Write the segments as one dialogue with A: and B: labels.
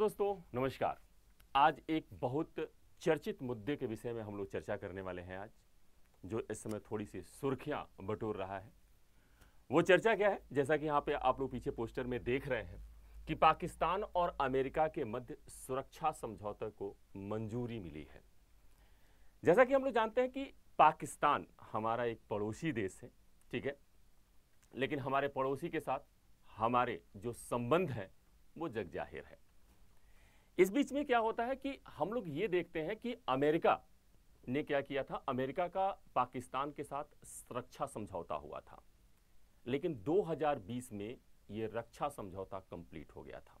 A: दोस्तों, नमस्कार। आज एक बहुत चर्चित मुद्दे के विषय में हम लोग चर्चा करने वाले हैं आज, जो इस समय थोड़ी सी सुर्खियाँ बटोर रहा है। वो चर्चा क्या है? जैसा कि यहाँ पे आप लोग पीछे पोस्टर में देख रहे हैं कि पाकिस्तान और अमेरिका के मध्य सुरक्षा समझौते को मंजूरी मिली है। जैसा कि हम लोग जानते हैं कि पाकिस्तान हमारा एक पड़ोसी देश है, ठीक है? लेकिन हमारे पड़ोसी के साथ हमारे जो संबंध है, वो जग ज़ाहिर है। इस बीच में क्या होता है कि हम लोग ये देखते हैं कि अमेरिका ने क्या किया था? अमेरिका का पाकिस्तान के साथ रक्षा समझौता हुआ था। लेकिन 2020 में यह रक्षा समझौता कंप्लीट हो गया था।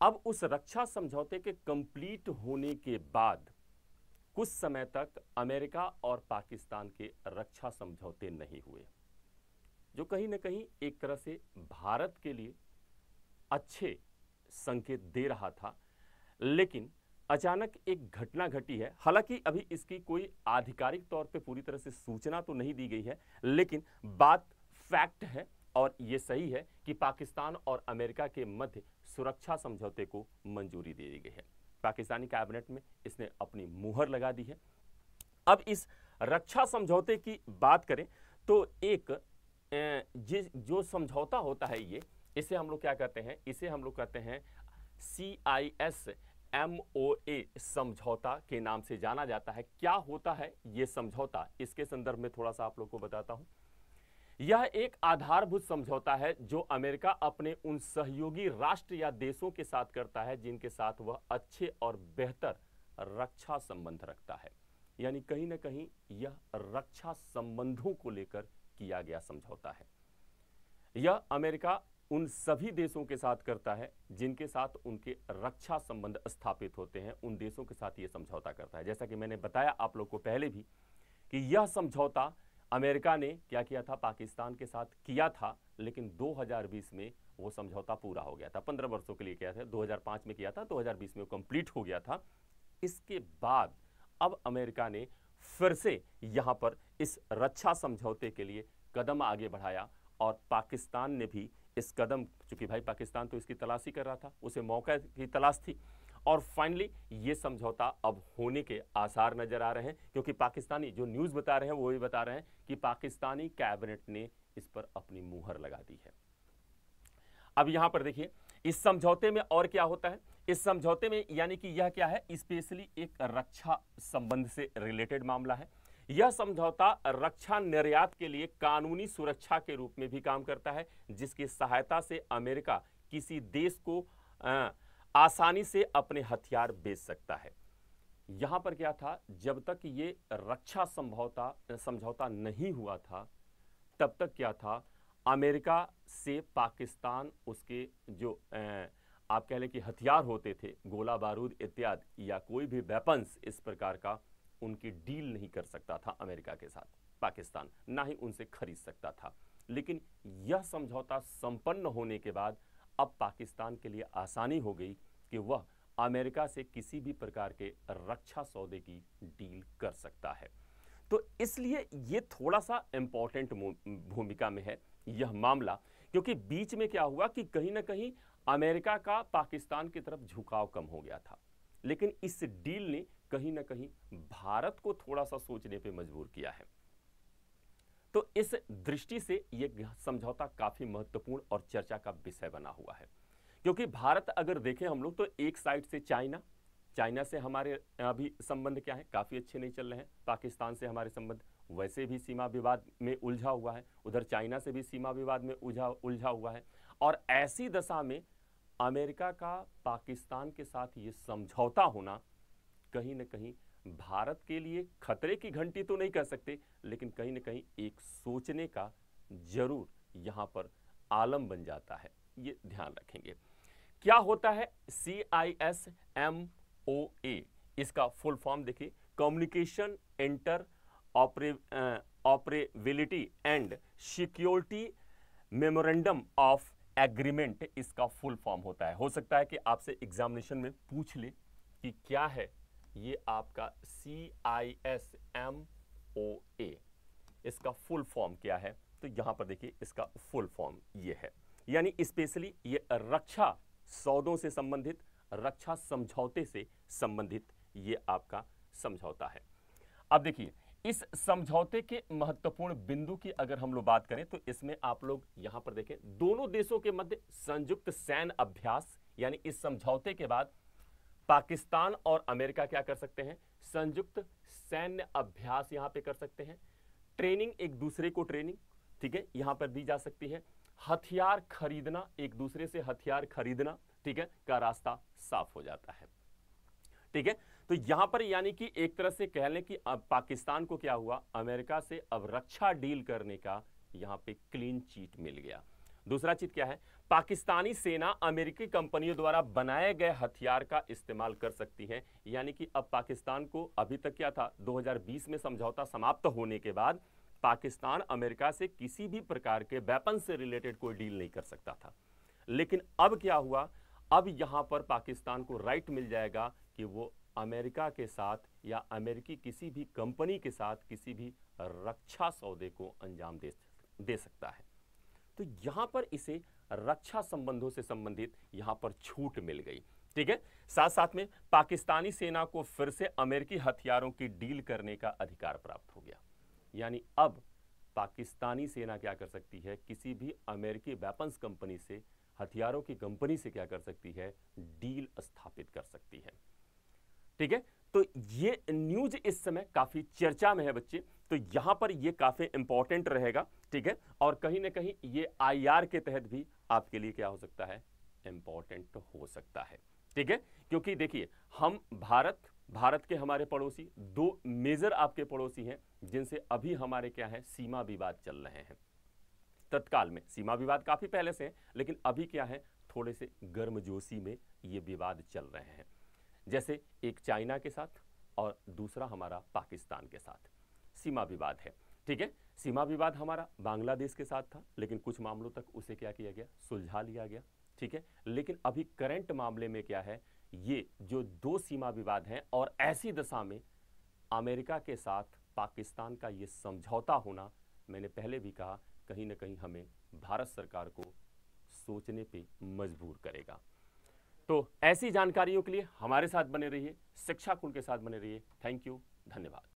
A: अब उस रक्षा समझौते के कंप्लीट होने के बाद कुछ समय तक अमेरिका और पाकिस्तान के रक्षा समझौते नहीं हुए। जो कहीं ना कहीं एक तरह से भारत के लिए अच्छे संकेत दे रहा था, लेकिन अचानक एक घटना घटी है। हालाँकि अभी इसकी कोई आधिकारिक तौर पे पूरी तरह से सूचना तो नहीं दी गई है, लेकिन बात फैक्ट है और ये सही है कि पाकिस्तान और अमेरिका के मध्य सुरक्षा समझौते को मंजूरी दे दी गई है। पाकिस्तानी कैबिनेट में इसने अपनी मुहर लगा दी है। अब इस रक्षा समझौते की बात करें तो एक जो समझौता होता है ये इसे हम लोग क्या कहते हैं? इसे हम लोग कहते हैं सी आई एस एम ओ ए समझौता के नाम से जाना जाता है। क्या होता है ये समझौता? इसके संदर्भ में थोड़ा सा आप लोग को बताता हूँ। यह एक आधारभूत समझौता है जो अमेरिका अपने उन सहयोगी राष्ट्र या देशों के साथ करता है, जिनके साथ वह अच्छे और बेहतर रक्षा संबंध रखता है। यानी कहीं ना कहीं यह रक्षा संबंधों को लेकर किया गया समझौता है। यह अमेरिका उन सभी देशों के साथ करता है, जिनके साथ उनके रक्षा संबंध स्थापित होते हैं, उन देशों के साथ यह समझौता करता है। जैसा कि मैंने बताया आप लोग को पहले भी कि यह समझौता अमेरिका ने क्या किया था, पाकिस्तान के साथ किया था, लेकिन 2020 में वो समझौता पूरा हो गया था। पंद्रह वर्षों के लिए किया था 2005 में किया था 2020 में वो कंप्लीट हो गया था। इसके बाद अब अमेरिका ने फिर से यहाँ पर इस रक्षा समझौते के लिए कदम आगे बढ़ाया और पाकिस्तान ने भी इस कदम, चूँकि भाई पाकिस्तान तो इसकी तलाशी कर रहा था, उसे मौका की तलाश थी। और फाइनली ये समझौता अब होने के आसार नज़र आ रहे हैं, क्योंकि पाकिस्तानी जो न्यूज़ बता रहे हैं, वो भी बता रहे हैं कि पाकिस्तानी कैबिनेट ने इस पर अपनी मुहर लगा दी है। अब यहाँ पर देखिए, इस समझौते में और क्या होता है? इस समझौते में यानी कि यह क्या है? स्पेशली एक रक्षा संबंध से रिलेटेड मामला है। यह समझौता रक्षा निर्यात के लिए कानूनी सुरक्षा के रूप में भी काम करता है जिसकी सहायता से अमेरिका किसी देश को आ, आसानी से अपने हथियार बेच सकता है। यहाँ पर क्या था जब तक ये रक्षा समझौता समझौता नहीं हुआ था तब तक क्या था अमेरिका से पाकिस्तान उसके जो आ, आप कह लें कि हथियार होते थे गोला बारूद इत्यादि या कोई भी वेपन्स इस प्रकार का उनकी डील नहीं कर सकता था अमेरिका के साथ, पाकिस्तान ना ही उनसे खरीद सकता था। लेकिन यह समझौता संपन्न होने के बाद अब पाकिस्तान के लिए आसानी हो गई कि वह अमेरिका से किसी भी प्रकार के रक्षा सौदे की डील कर सकता है। तो इसलिए यह थोड़ा सा इंपॉर्टेंट भूमिका में है यह मामला, क्योंकि बीच में क्या हुआ कि कहीं ना कहीं अमेरिका का पाकिस्तान की तरफ़ झुकाव कम हो गया था। लेकिन इस डील ने कहीं ना कहीं भारत को थोड़ा सा सोचने पे मजबूर किया है। तो इस दृष्टि से यह समझौता काफ़ी महत्वपूर्ण और चर्चा का विषय बना हुआ है। क्योंकि भारत अगर देखें हम लोग तो एक साइड से चाइना चाइना से हमारे अभी संबंध क्या है? काफ़ी अच्छे नहीं चल रहे हैं। पाकिस्तान से हमारे संबंध वैसे भी सीमा विवाद में उलझा हुआ है। उधर चाइना से भी सीमा विवाद में उलझा उलझा हुआ है। और ऐसी दशा में अमेरिका का पाकिस्तान के साथ ये समझौता होना कहीं ना कहीं भारत के लिए खतरे की घंटी तो नहीं कह सकते, लेकिन कहीं ना कहीं एक सोचने का ज़रूर यहाँ पर आलम बन जाता है। ये ध्यान रखेंगे। क्या होता है? सी I S M O A इसका फुल फॉर्म देखिए। Communication inter opera operability and security memorandum of agreement इसका फुल फॉर्म होता है। हो सकता है कि आपसे एग्जामिनेशन में पूछ ले कि क्या है ये आपका सी I S M O A इसका फुल फॉर्म क्या है? तो यहाँ पर देखिए इसका फुल फॉर्म ये है। यानी स्पेशली ये रक्षा सौदों से संबंधित, रक्षा समझौते से संबंधित ये आपका समझौता है। अब देखिए इस समझौते के महत्वपूर्ण बिंदु की अगर हम लोग बात करें तो इसमें आप लोग यहाँ पर देखें, दोनों देशों के मध्य संयुक्त सैन्य अभ्यास, यानी इस समझौते के बाद पाकिस्तान और अमेरिका क्या कर सकते हैं? संयुक्त सैन्य अभ्यास यहाँ पे कर सकते हैं। ट्रेनिंग एक दूसरे को ट्रेनिंग, ठीक है? यहाँ पर दी जा सकती है। हथियार खरीदना, एक दूसरे से हथियार खरीदना, ठीक है, का रास्ता साफ़ हो जाता है। ठीक है? तो यहाँ पर यानी कि एक तरह से कह लें कि अब पाकिस्तान को क्या हुआ? अमेरिका से अब रक्षा डील करने का यहाँ पे क्लीन चीट मिल गया। दूसरा चीज़ क्या है? पाकिस्तानी सेना अमेरिकी कंपनियों द्वारा बनाए गए हथियार का इस्तेमाल कर सकती है। यानी कि अब पाकिस्तान को अभी तक क्या था? 2020 में समझौता समाप्त होने के बाद पाकिस्तान अमेरिका से किसी भी प्रकार के वेपन से रिलेटेड कोई डील नहीं कर सकता था। लेकिन अब क्या हुआ? अब यहाँ पर पाकिस्तान को राइट मिल जाएगा कि वो अमेरिका के साथ या अमेरिकी किसी भी कंपनी के साथ किसी भी रक्षा सौदे को अंजाम दे दे सकता है। तो यहाँ पर इसे रक्षा संबंधों से संबंधित यहाँ पर छूट मिल गई। ठीक है? साथ साथ में पाकिस्तानी सेना को फिर से अमेरिकी हथियारों की डील करने का अधिकार प्राप्त हो गया। यानी अब पाकिस्तानी सेना क्या कर सकती है? किसी भी अमेरिकी वेपन्स कंपनी से, हथियारों की कंपनी से क्या कर सकती है? डील स्थापित कर सकती है। ठीक है? तो ये न्यूज़ इस समय काफ़ी चर्चा में है बच्चे तो यहाँ पर ये काफ़ी इंपॉर्टेंट रहेगा, ठीक है? और कहीं ना कहीं ये आईआर के तहत भी आपके लिए क्या हो सकता है? इंपॉर्टेंट हो सकता है, ठीक है? क्योंकि देखिए, हम भारत भारत के हमारे पड़ोसी, दो मेजर आपके पड़ोसी हैं, जिनसे अभी हमारे क्या है? सीमा विवाद चल रहे हैं। तत्काल में, सीमा विवाद काफ़ी पहले से है, लेकिन अभी क्या है? थोड़े से गर्मजोशी में ये विवाद चल रहे हैं। जैसे एक चाइना के साथ और दूसरा हमारा पाकिस्तान के साथ। सीमा विवाद है, ठीक है? सीमा विवाद हमारा बांग्लादेश के साथ था, लेकिन कुछ मामलों तक उसे क्या किया गया? सुलझा लिया गया, ठीक है? लेकिन अभी करंट मामले में क्या है? ये जो दो सीमा विवाद हैं और ऐसी दशा में अमेरिका के साथ पाकिस्तान का ये समझौता होना, मैंने पहले भी कहा, कहीं ना कहीं हमें भारत सरकार को सोचने पे मजबूर करेगा। तो ऐसी जानकारियों के लिए हमारे साथ बने रहिए, शिक्षा कुल के साथ बने रहिए। थैंक यू धन्यवाद।